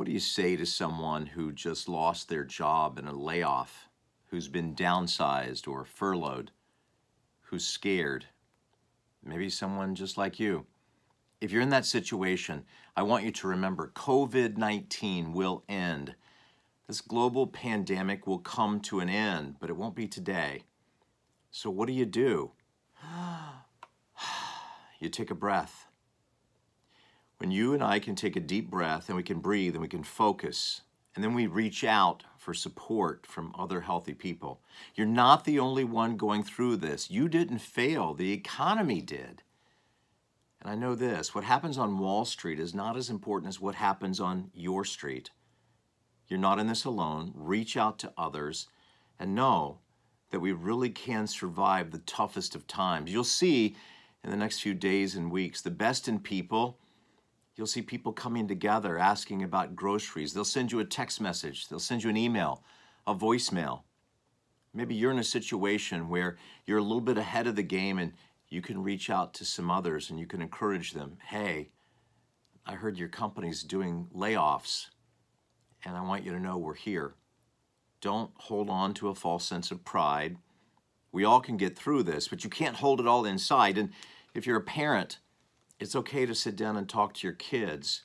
What do you say to someone who just lost their job in a layoff, who's been downsized or furloughed, who's scared? Maybe someone just like you. If you're in that situation, I want you to remember COVID 19 will end. This global pandemic will come to an end, but it won't be today. So, what do you do? you take a breath. When you and I can take a deep breath and we can breathe and we can focus, and then we reach out for support from other healthy people. You're not the only one going through this. You didn't fail, the economy did. And I know this what happens on Wall Street is not as important as what happens on your street. You're not in this alone. Reach out to others and know that we really can survive the toughest of times. You'll see in the next few days and weeks the best in people You'll see people coming together asking about groceries. They'll send you a text message, they'll send you an email, a voicemail. Maybe you're in a situation where you're a little bit ahead of the game and you can reach out to some others and you can encourage them. Hey, I heard your company's doing layoffs and I want you to know we're here. Don't hold on to a false sense of pride. We all can get through this, but you can't hold it all inside. And if you're a parent, it's okay to sit down and talk to your kids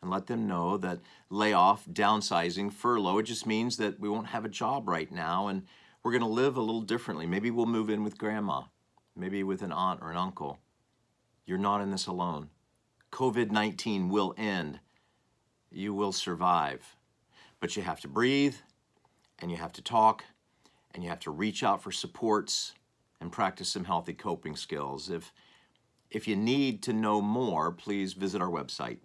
and let them know that layoff, downsizing, furlough, it just means that we won't have a job right now and we're going to live a little differently. Maybe we'll move in with grandma, maybe with an aunt or an uncle. You're not in this alone. COVID 19 will end. You will survive. But you have to breathe and you have to talk and you have to reach out for supports and practice some healthy coping skills. If if you need to know more, please visit our website.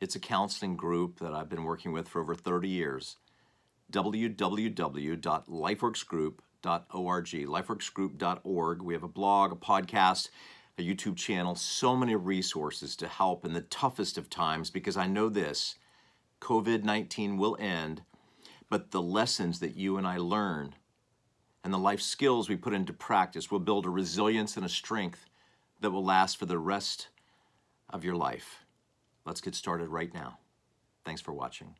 It's a counseling group that I've been working with for over 30 years. www.lifeworksgroup.org, lifeworksgroup.org. We have a blog, a podcast, a YouTube channel, so many resources to help in the toughest of times because I know this COVID 19 will end, but the lessons that you and I learn and the life skills we put into practice will build a resilience and a strength that will last for the rest of your life. Let's get started right now. Thanks for watching.